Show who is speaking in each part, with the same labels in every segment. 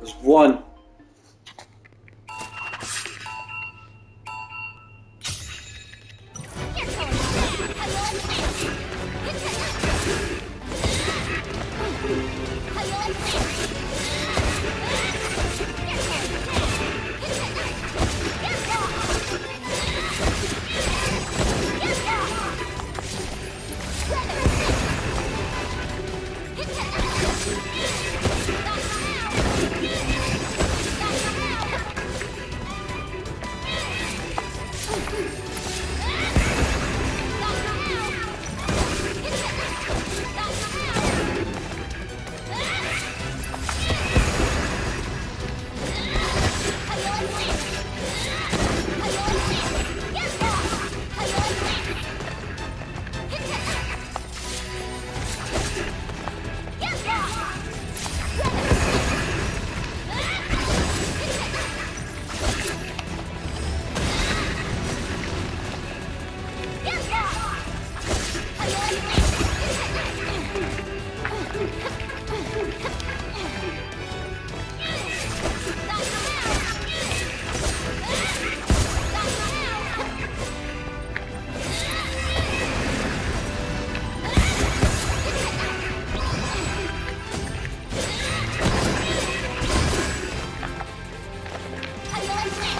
Speaker 1: There's one.
Speaker 2: Let's go.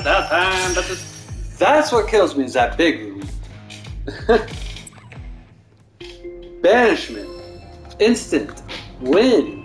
Speaker 2: It that time. That's.
Speaker 1: That's what kills me is that big room. Banishment. Instant. Win.